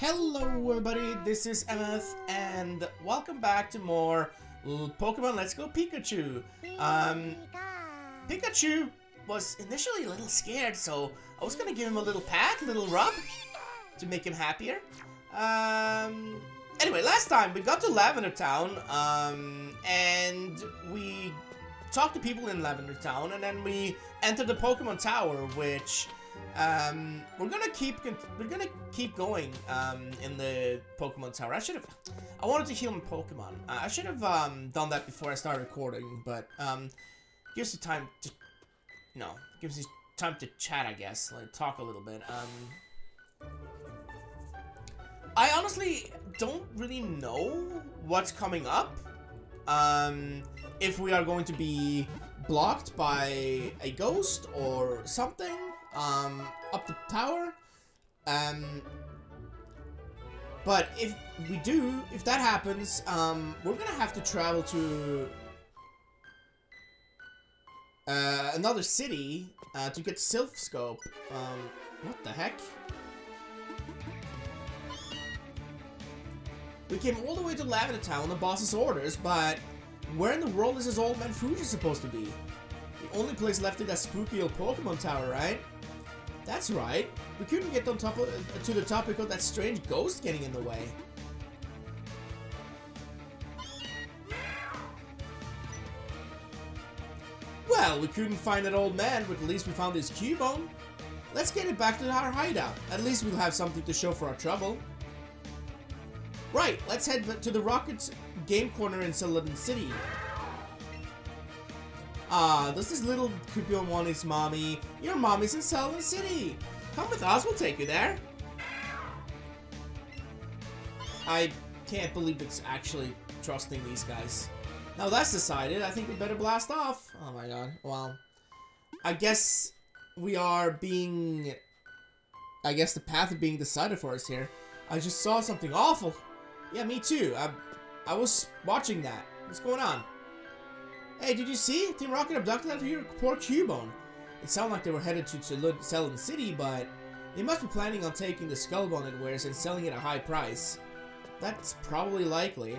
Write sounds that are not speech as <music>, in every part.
Hello everybody, this is Emmeth, and welcome back to more Pokemon Let's Go Pikachu. Um, Pikachu was initially a little scared, so I was gonna give him a little pat, a little rub, to make him happier. Um, anyway, last time we got to Lavender Town, um, and we talked to people in Lavender Town, and then we entered the Pokemon Tower, which um, we're gonna keep we're gonna keep going um, in the Pokemon Tower. I should have I wanted to heal my Pokemon. Uh, I should have um, done that before I started recording, but um, gives you time to know gives you time to chat. I guess like talk a little bit. Um, I honestly don't really know what's coming up. Um, if we are going to be blocked by a ghost or something um, up the tower. Um, but if we do, if that happens, um, we're gonna have to travel to uh, another city uh, to get Silph Scope. Um, what the heck? We came all the way to Lavender Town on the boss's orders, but where in the world is this old man Fuji supposed to be? The only place left is that spooky old Pokemon Tower, right? That's right. We couldn't get on top of, to the top because that strange ghost getting in the way. Well, we couldn't find that old man, but at least we found his Cubone. Let's get it back to our hideout. At least we'll have something to show for our trouble. Right, let's head to the Rockets game corner in Celadon City. Ah, this little Cubone want his mommy? Your mommy's in Celadon City. Come with us, we'll take you there. I can't believe it's actually trusting these guys. Now that's decided, I think we better blast off. Oh my god, well. I guess we are being... I guess the path is being decided for us here. I just saw something awful. Yeah, me too. I, I was watching that. What's going on? Hey, did you see? Team Rocket abducted your poor Cubone. It sounded like they were headed to, Celadon City, but they must be planning on taking the Skullbone it wears and selling it at a high price. That's probably likely.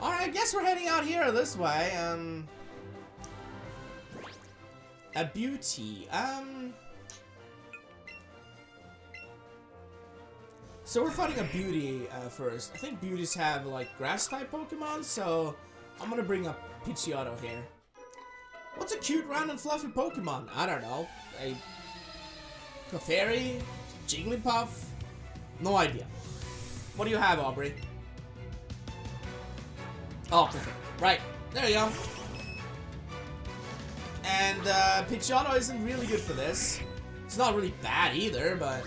Alright, I guess we're heading out here this way. Um, a beauty. Um, so we're fighting a beauty uh, first. I think beauties have like grass type Pokemon, so I'm gonna bring up Pidgeotto here. What's a cute, round, and fluffy Pokemon? I don't know. A Clefairy? Jigglypuff? No idea. What do you have, Aubrey? Oh, perfect. Right. There you go. And uh, Pidgeotto isn't really good for this. It's not really bad either, but...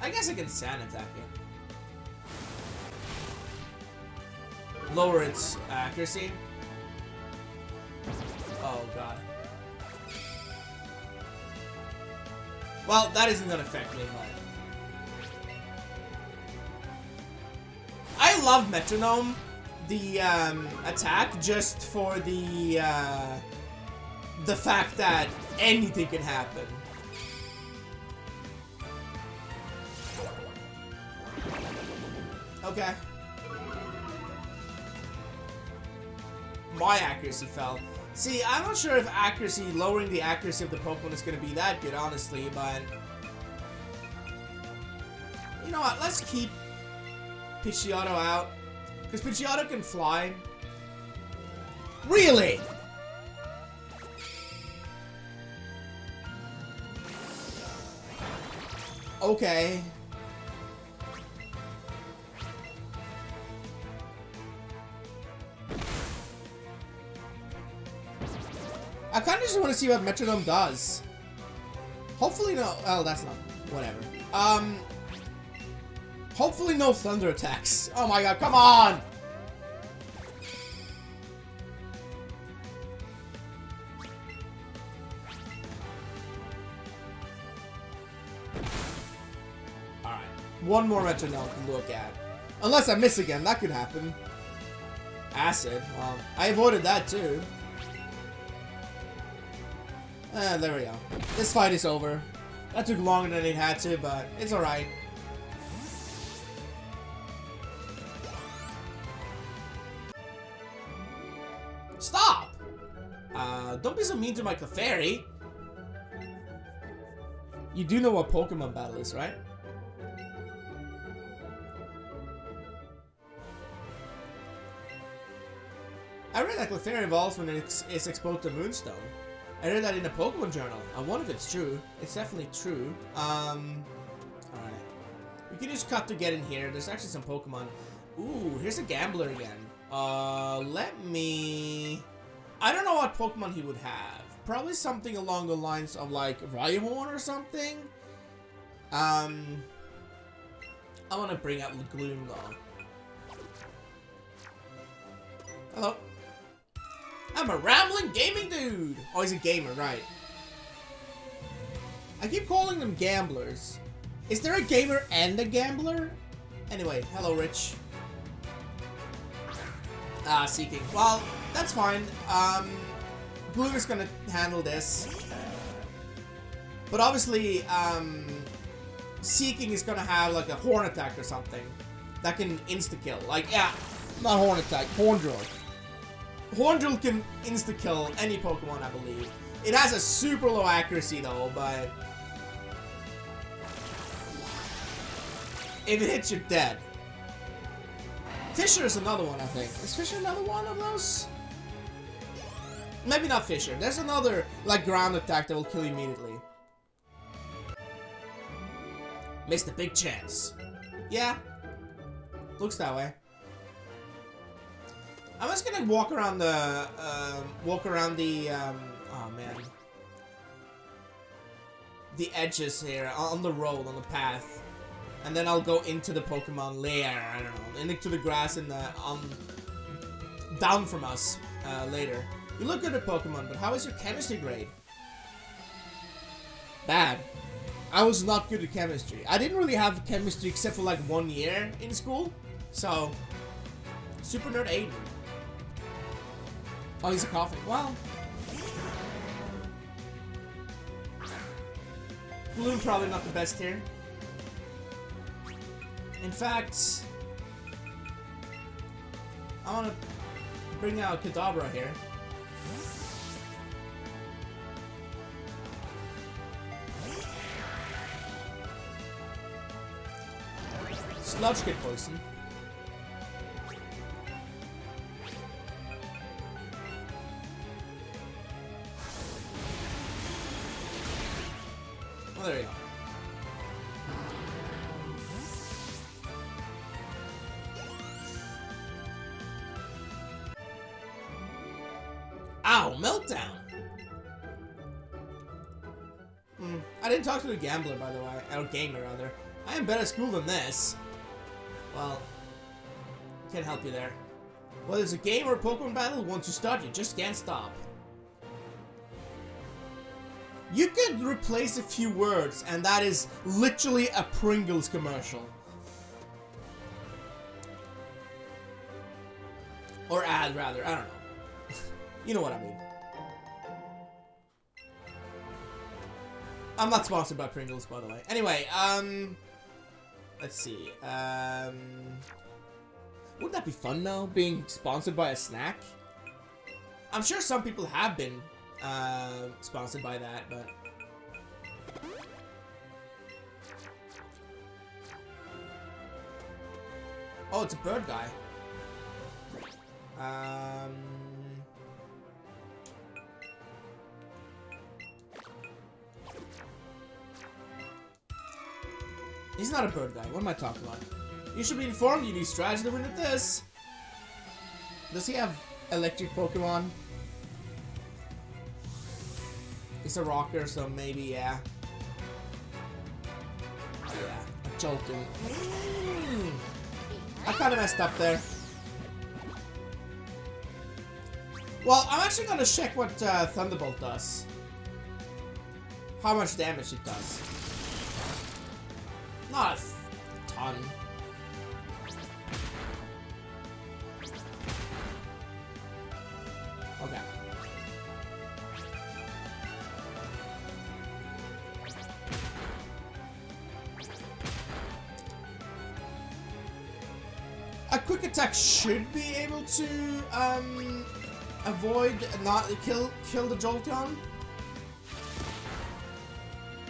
I guess I can sand attack it. Lower its accuracy. Oh god. Well, that isn't gonna affect me, but... I love Metronome, the um, attack, just for the uh, the fact that anything can happen. Okay. My accuracy fell. See, I'm not sure if accuracy, lowering the accuracy of the Pokemon is going to be that good, honestly, but... You know what, let's keep Pidgeotto out. Because Pidgeotto can fly. Really? Okay. Just want to see what Metronome does. Hopefully no... Oh, that's not... Whatever. Um... Hopefully no thunder attacks. Oh my god, come on! Alright. One more metronome to look at. Unless I miss again, that could happen. Acid. I avoided that too. Ah, there we go. This fight is over. That took longer than it had to, but it's alright. Stop! Uh, don't be so mean to my Clefairy. You do know what Pokemon battle is, right? I read that Clefairy evolves when it's exposed to Moonstone. I read that in a Pokemon journal. I wonder if it's true. It's definitely true. Um, alright. We can just cut to get in here. There's actually some Pokemon. Ooh, here's a Gambler again. Uh, let me... I don't know what Pokemon he would have. Probably something along the lines of like Rhyhorn or something. Um, I want to bring out Gloom though. Hello. I'm a rambling gaming dude. Oh, he's a gamer, right. I keep calling them gamblers. Is there a gamer and a gambler? Anyway, hello, Rich. Ah, Seaking. Well, that's fine. Um, Blue is gonna handle this. But obviously, um, Seaking is gonna have like a Horn attack or something that can insta-kill. Like, yeah, not Horn attack, Horn Drill. Horn Drill can insta-kill any Pokemon, I believe. It has a super low accuracy though, but... If it hits, you're dead. Fissure is another one, I think. Is Fissure another one of those? Maybe not Fissure. There's another, like, ground attack that will kill you immediately. Missed a big chance. Yeah. Looks that way. I'm just gonna walk around the, uh, walk around the, um, oh man. The edges here, on the road, on the path. And then I'll go into the Pokemon lair, I don't know, into the grass in the, um, down from us, uh, later. You look good at Pokemon, but how is your chemistry grade? Bad. I was not good at chemistry. I didn't really have chemistry except for like one year in school. So, Super Nerd Aiden. Oh, he's a coughing. Well. Gloom probably not the best here. In fact, I want to bring out Kadabra here. Sludge get poison. Gambler, by the way. Or gamer, rather. I am better at school than this. Well, can't help you there. Whether it's a game or a Pokemon battle, once you start, you just can't stop. You could replace a few words, and that is literally a Pringles commercial. Or ad, rather. I don't know. <laughs> you know what I mean. I'm not sponsored by Pringles, by the way. Anyway, um... Let's see. Um... Wouldn't that be fun, though? Being sponsored by a snack? I'm sure some people have been uh, sponsored by that, but... Oh, it's a bird guy. Um... He's not a bird guy. What am I talking about? You should be informed you need strategy to win at this. Does he have electric Pokemon? He's a rocker, so maybe, yeah. Yeah, a Jolteon. Mm. I kind of messed up there. Well, I'm actually going to check what uh, Thunderbolt does. How much damage it does. Not a ton. Okay. A quick attack should be able to um, avoid not kill kill the Jolteon.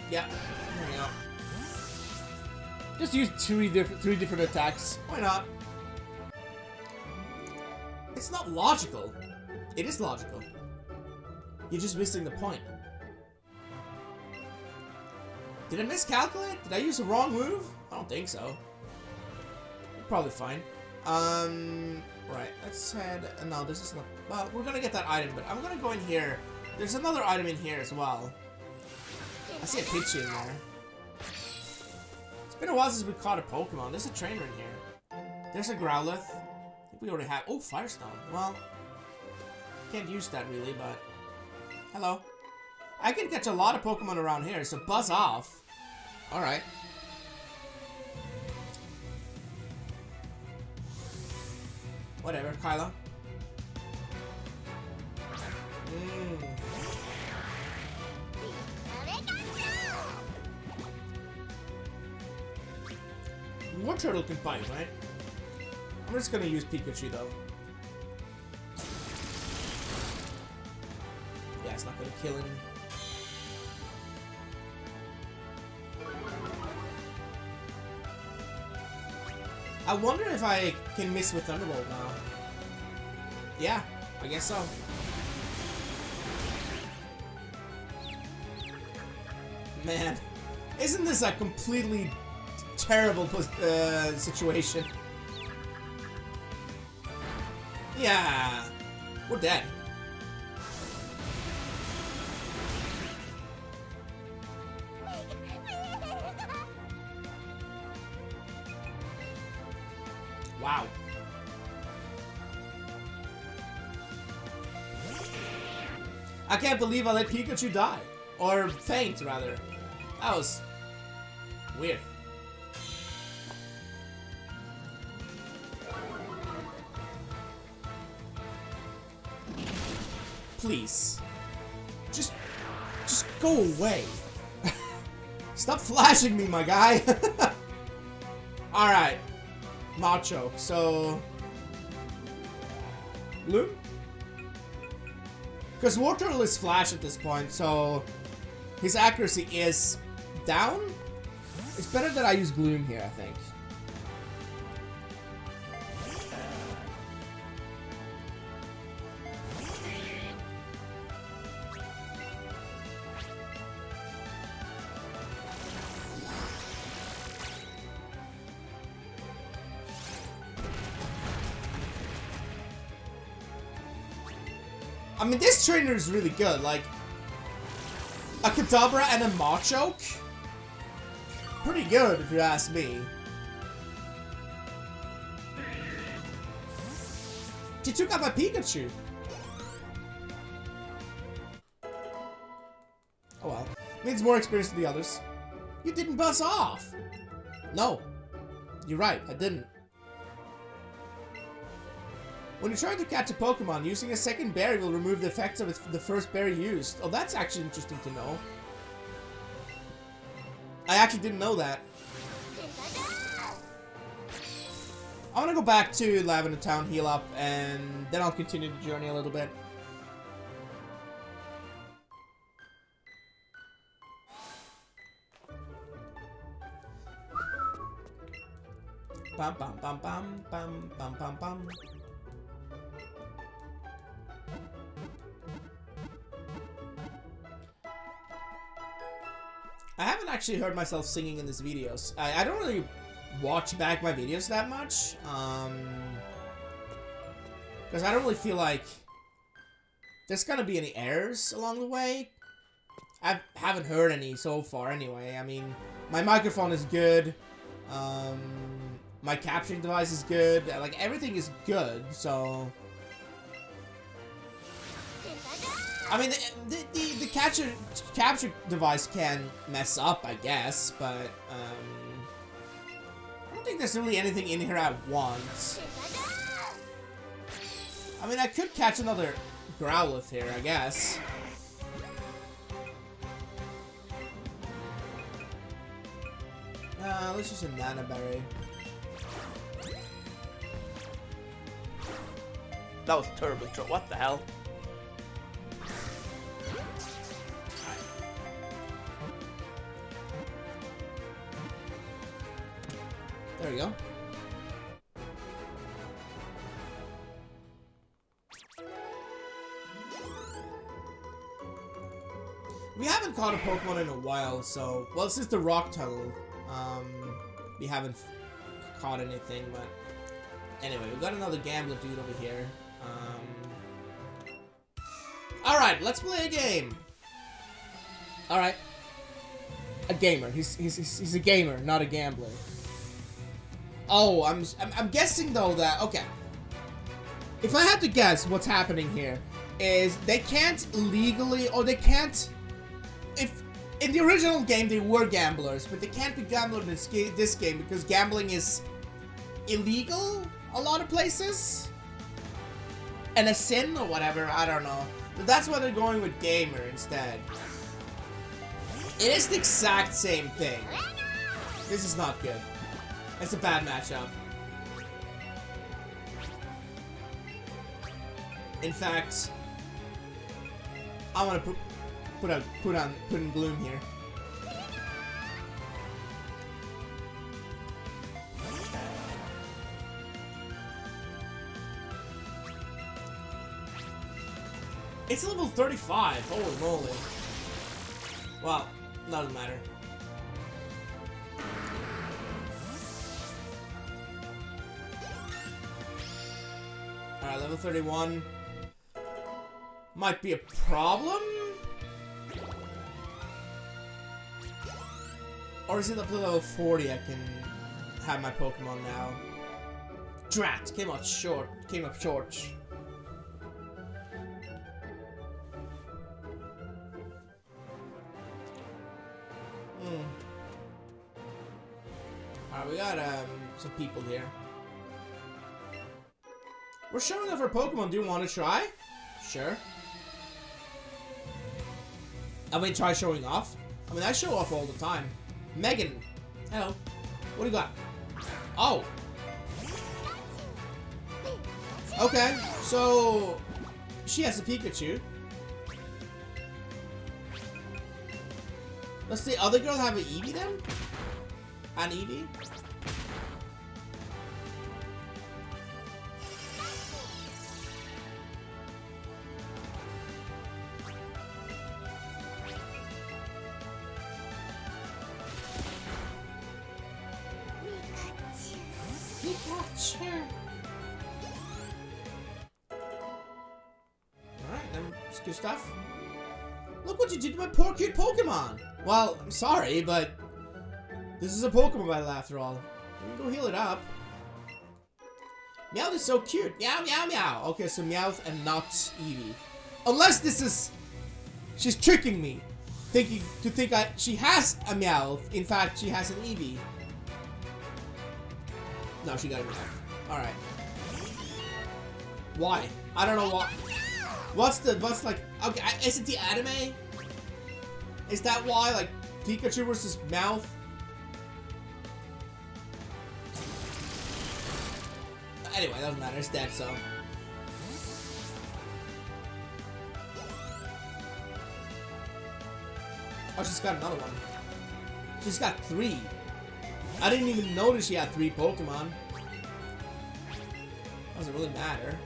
Yeah. Just use two different, three different attacks. Why not? It's not logical. It is logical. You're just missing the point. Did I miscalculate? Did I use the wrong move? I don't think so. Probably fine. Um, right, let's head... uh, No, this is not... Well, we're gonna get that item, but I'm gonna go in here. There's another item in here as well. I see a Pidgey in there. Been a while since we caught a Pokemon. There's a trainer in here. There's a Growlithe. I think we already have... Oh, Firestone. Well, can't use that really, but... Hello. I can catch a lot of Pokemon around here, so buzz off. Alright. Whatever, Kyla. Mm. Wartortle can bite, right? I'm just gonna use Pikachu though. Yeah, it's not gonna kill him. I wonder if I can miss with Thunderbolt now. Yeah, I guess so. Man, isn't this a completely terrible uh, situation? Yeah, we're dead. Wow. I can't believe I let Pikachu die. Or faint, rather. That was weird. Please. Just, just go away. <laughs> Stop flashing me, my guy. <laughs> Alright. Macho. So... Blue? Because Turtle is Flash at this point, so... His accuracy is down? It's better that I use Gloom here, I think. Trainer is really good. Like, a Kadabra and a Machoke? Pretty good, if you ask me. She took out my Pikachu. Oh well. Means more experience than the others. You didn't buzz off. No. You're right, I didn't. When you're trying to catch a Pokemon, using a second berry will remove the effects of the first berry used. Oh, that's actually interesting to know. I actually didn't know that. I want to go back to Lavender Town, heal up, and then I'll continue the journey a little bit. Bam bam bam bam bam bam bam. Actually heard myself singing in these videos. I, I don't really watch back my videos that much. Um, because I don't really feel like there's gonna be any errors along the way. I haven't heard any so far anyway. I mean, my microphone is good. Um, my capturing device is good. Like, everything is good, so... I mean, the, the, the, the capture, capture device can mess up, I guess, but, um... I don't think there's really anything in here I want. I mean, I could catch another Growlithe here, I guess. Uh, let's use a Nanab Berry. that was a terrible throw. What the hell? There we go. We haven't caught a Pokemon in a while, so... Well, since the Rock Tunnel, um, we haven't caught anything, but... Anyway, we got another Gambler dude over here. Um... Alright, let's play a game! Alright. A gamer. He's, he's, he's, he's a gamer, not a gambler. Oh, I'm, I'm, I'm guessing though that, okay. If I had to guess what's happening here is they can't legally, or they can't, if, in the original game they were gamblers, but they can't be gamblers in this, ga this game because gambling is illegal a lot of places? And a sin or whatever, I don't know. But that's why they're going with gamer instead. It is the exact same thing. This is not good. It's a bad matchup. In fact, I want to put put out put on put in gloom here. It's level 35. Holy moly. Well, doesn't matter. Alright, level 31. Might be a problem? Or is it up to level 40 I can have my Pokemon now? Drat! Came up short. Came up short. Hmm. Alright, we got um, some people here. We're showing off our Pokemon. Do you want to try? Sure. I mean, try showing off. I mean, I show off all the time. Megan. Hello. What do you got? Oh. Okay, so... She has a Pikachu. Does the other girl have an Eevee then? An Eevee? Good stuff. Look what you did to my poor cute Pokemon! Well, I'm sorry, but this is a Pokemon battle after all. You can go heal it up. Meowth is so cute. Meow, meow, meow. Okay, so Meowth and not Eevee. Unless this is... She's tricking me. Thinking to think I she has a Meowth. In fact, she has an Eevee. No, she got a Meowth. Alright. Why? I don't know why. What's the, what's like, okay, is it the anime? Is that why, like, Pikachu versus Meowth? Anyway, doesn't matter, it's dead, so. Oh, she's got another one. She's got three. I didn't even notice she had three Pokemon. Doesn't really matter.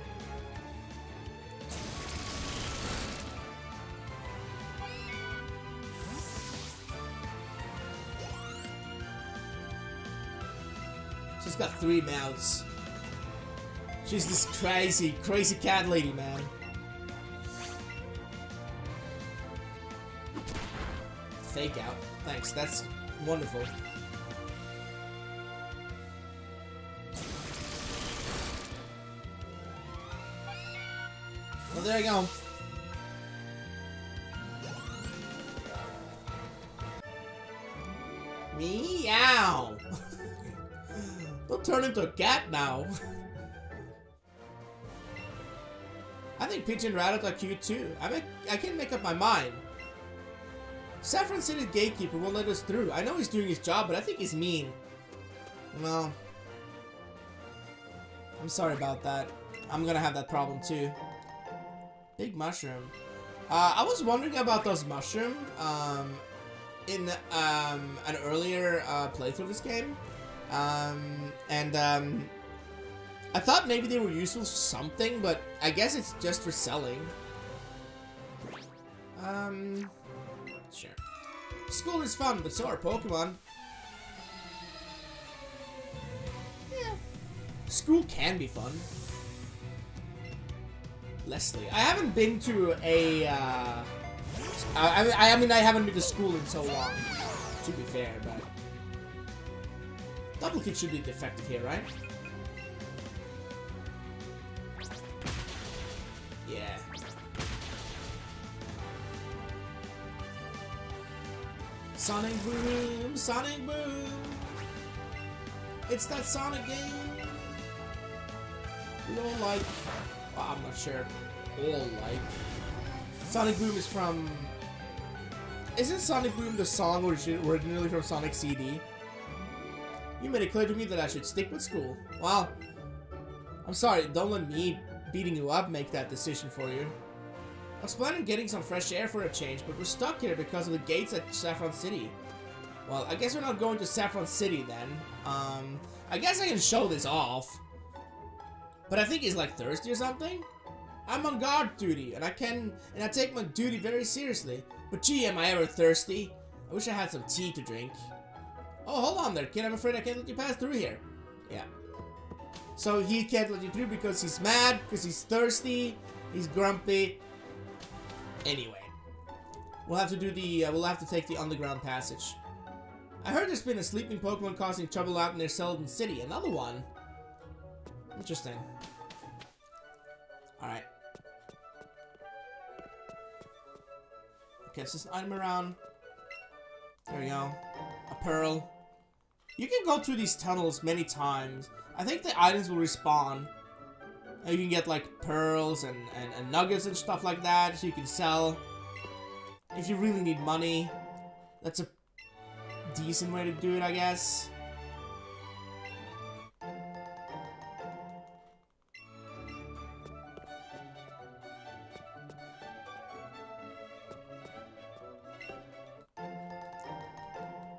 Got three Meowths. She's this crazy, crazy cat lady, man. Fake out. Thanks, that's wonderful. Well, there you go. Don't turn into a cat now. <laughs> I think Peach and are cute too. I make, I can't make up my mind. Saffron City's gatekeeper won't let us through. I know he's doing his job, but I think he's mean. Well, I'm sorry about that. I'm gonna have that problem too. Big mushroom. Uh, I was wondering about those mushroom um, in um, an earlier uh, playthrough of this game. Um, and um, I thought maybe they were useful for something, but I guess it's just for selling. Um, sure. School is fun, but so are Pokemon. Yeah. School can be fun. Leslie. I haven't been to a, uh... I, I, mean, I haven't been to school in so long, to be fair, but... Double kick should be effective here, right? Yeah. Sonic Boom! Sonic Boom! It's that Sonic game! We all like... Well, I'm not sure. All like... Sonic Boom is from... Isn't Sonic Boom the song originally from Sonic CD? You made it clear to me that I should stick with school. Well, I'm sorry, don't let me beating you up make that decision for you. I was planning getting some fresh air for a change, but we're stuck here because of the gates at Saffron City. Well, I guess we're not going to Saffron City then. Um, I guess I can show this off. But I think he's like thirsty or something. I'm on guard duty, and I can, and I take my duty very seriously. But gee, am I ever thirsty? I wish I had some tea to drink. Oh, hold on there, kid. I'm afraid I can't let you pass through here. Yeah. So he can't let you through because he's mad, because he's thirsty, he's grumpy. Anyway. We'll have to do the, uh, we'll have to take the underground passage. I heard there's been a sleeping Pokemon causing trouble out near Celadon City. Another one. Interesting. Alright. Okay, it's just an item around. There we go. A pearl. You can go through these tunnels many times. I think the items will respawn. And you can get like pearls and, and, and nuggets and stuff like that, so you can sell. If you really need money, that's a decent way to do it, I guess.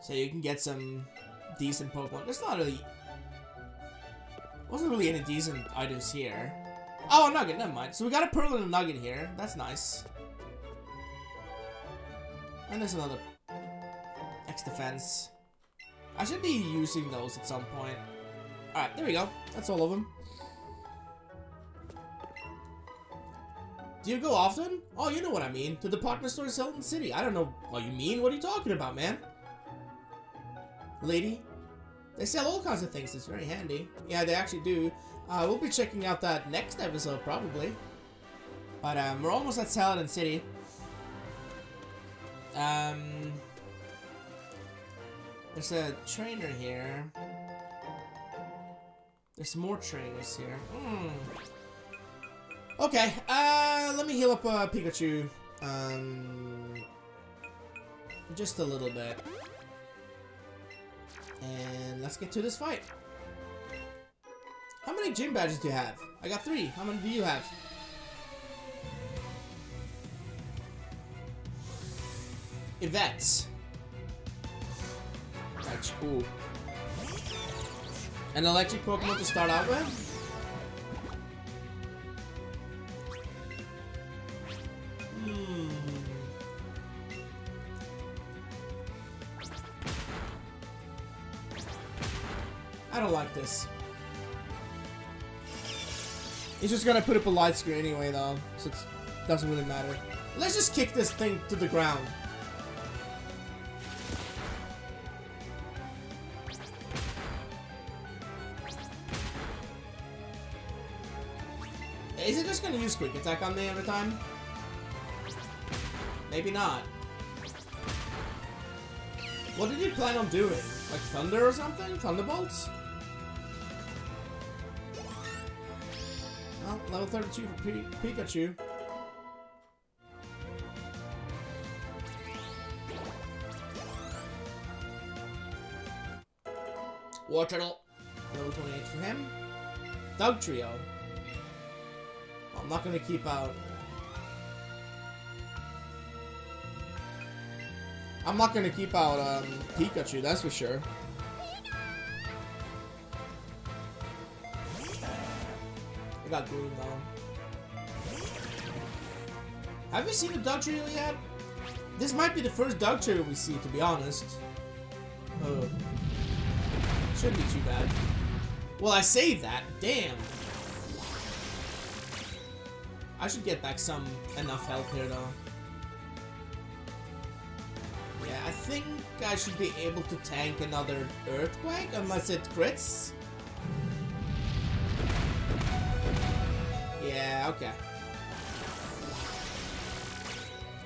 So you can get some decent Pokemon. There's not really... Wasn't really any decent items here. Oh, nugget, never mind. So we got a Pearl and a Nugget here. That's nice. And there's another X defense. I should be using those at some point. Alright, there we go. That's all of them. Do you go often? Oh, you know what I mean. To the department store in Celadon City. I don't know what you mean. What are you talking about, man? Lady? They sell all kinds of things. It's very handy. Yeah, they actually do. Uh, we'll be checking out that next episode, probably. But um, we're almost at Celadon City. Um, there's a trainer here. There's more trainers here. Hmm. Okay, uh, let me heal up uh, Pikachu. Um, just a little bit. And let's get to this fight. How many gym badges do you have? I got three. How many do you have? Yvette's. That's cool. An electric Pokemon to start out with? This. He's just gonna put up a light screen anyway, though, so it doesn't really matter. Let's just kick this thing to the ground. Is it just gonna use quick attack on me every time? Maybe not. What did you plan on doing? Like thunder or something? Thunderbolts? Level 32 for P Pikachu. Wartortle. Level 28 for him. Dugtrio. I'm not gonna keep out. I'm not gonna keep out um, Pikachu, that's for sure. I got though. Have you seen a Dugtrio yet? This might be the first Dugtrio we see, to be honest. Oh. Shouldn't be too bad. Well, I say that. Damn. I should get back some enough health here, though. Yeah, I think I should be able to tank another Earthquake, unless it crits. Yeah, okay.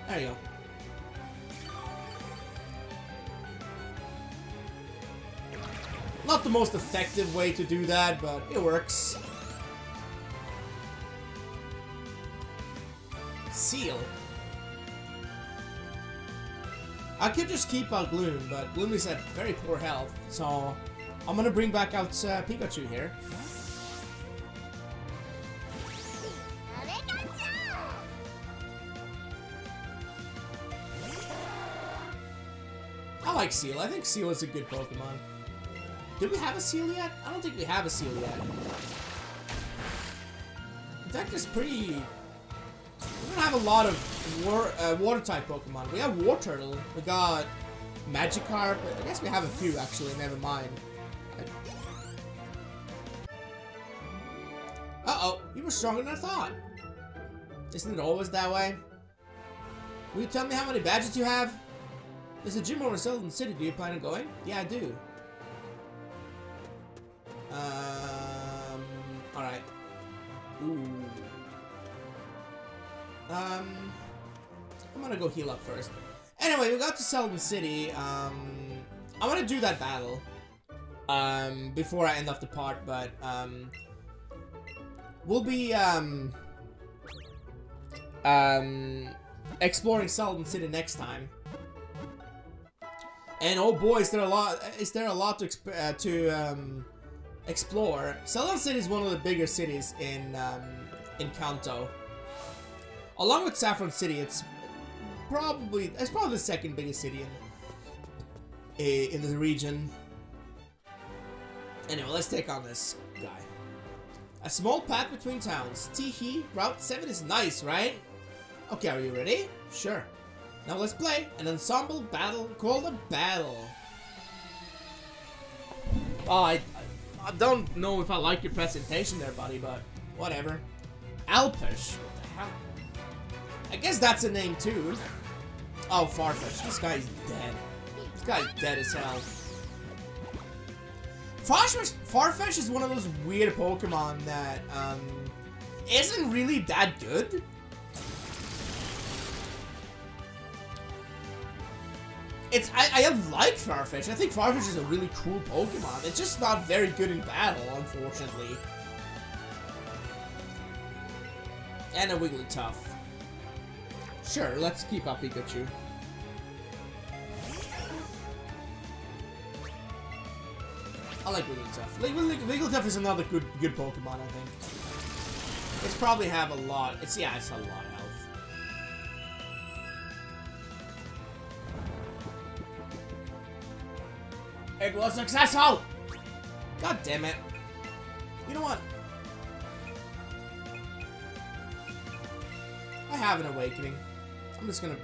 There you go. Not the most effective way to do that, but it works. Seel. I could just keep out Gloom, but Gloom is at very poor health, so I'm gonna bring back out uh, Pikachu here. Like Seel. I think Seel is a good Pokemon. Did we have a Seel yet? I don't think we have a Seel yet. That is pretty... We don't have a lot of war, uh, water-type Pokemon. We have Wartortle. We got Magikarp. I guess we have a few, actually. Never mind. Uh-oh. You were stronger than I thought. Isn't it always that way? Will you tell me how many badges you have? There's a gym over in Celadon City. Do you plan on going? Yeah, I do. Um, alright. Ooh. Um, I'm gonna go heal up first. Anyway, we got to Celadon City. Um, I'm gonna do that battle. Um, before I end off the part, but, um, we'll be, um, um, exploring Celadon City next time. And oh boy, is there a lot, is there a lot to, uh, to, um, explore. Celadon City is one of the bigger cities in um, in Kanto. Along with Saffron City, it's probably it's probably the second biggest city in in the region. Anyway, let's take on this guy. A small path between towns. Teehee, Route 7 is nice, right? Okay, are you ready? Sure. Now let's play an ensemble battle called a battle. Oh, I, I don't know if I like your presentation there, buddy, but whatever. Alpish? What the hell? I guess that's a name too. Oh, Farfetch. This guy's dead. This guy's dead as hell. Farfetch, Farfetch is one of those weird Pokemon that um, isn't really that good. It's I, I like Farfetch. I think Farfetch is a really cool Pokemon. It's just not very good in battle, unfortunately. And a Wigglytuff. Sure, let's keep up Pikachu. I like Wigglytuff. Like, Wigglytuff is another good good Pokemon, I think. It's probably have a lot. It's yeah, it's a lot. It was successful! God damn it. You know what? I have an awakening. I'm just gonna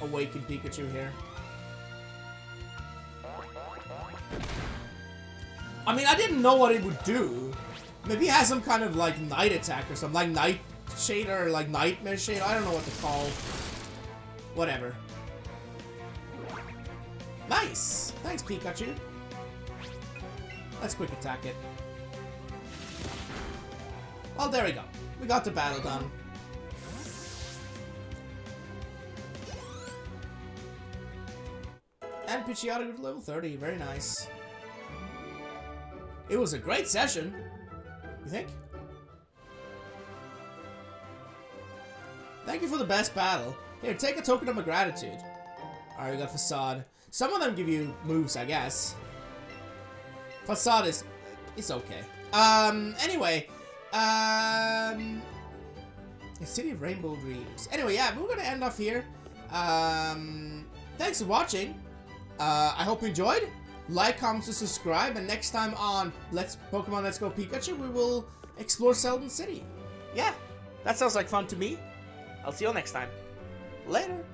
awaken Pikachu here. I mean, I didn't know what it would do. Maybe it has some kind of, like, night attack or something. Like, night shade or, like, nightmare shade. I don't know what to call. Whatever. Nice! Thanks, Pikachu. Let's quick attack it. Well, there we go. We got the battle done. And Pidgeotto to level 30. Very nice. It was a great session. You think? Thank you for the best battle. Here, take a token of my gratitude. Alright, we got Facade. Some of them give you moves, I guess. Facade is... It's okay. Um, anyway. Um, city of rainbow dreams. Anyway, yeah, we're gonna end off here. Um, thanks for watching. Uh, I hope you enjoyed. Like, comment, and subscribe. And next time on Let's Pokemon Let's Go Pikachu, we will explore Celadon City. Yeah, that sounds like fun to me. I'll see you all next time. Later.